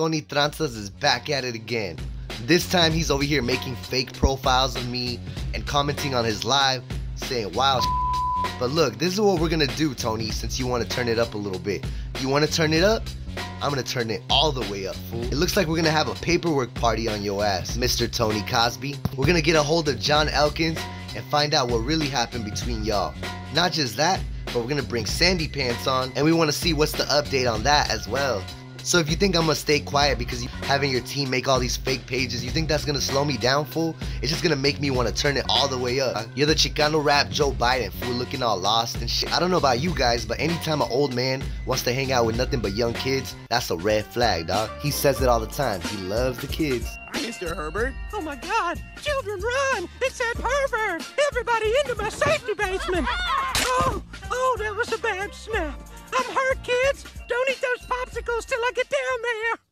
Tony Tranzas is back at it again. This time he's over here making fake profiles of me and commenting on his live saying wow but look, this is what we're gonna do, Tony, since you wanna turn it up a little bit. You wanna turn it up? I'm gonna turn it all the way up, fool. It looks like we're gonna have a paperwork party on your ass, Mr. Tony Cosby. We're gonna get a hold of John Elkins and find out what really happened between y'all. Not just that, but we're gonna bring Sandy Pants on and we wanna see what's the update on that as well. So if you think I'm gonna stay quiet because having your team make all these fake pages, you think that's gonna slow me down, fool? It's just gonna make me wanna turn it all the way up. You're the Chicano rap Joe Biden, fool, looking all lost and shit. I don't know about you guys, but anytime an old man wants to hang out with nothing but young kids, that's a red flag, dog. He says it all the time. He loves the kids. Mr. Herbert. Oh my god! Children run! It's that pervert! Everybody into my safety basement! Oh, popsicles till I get down there.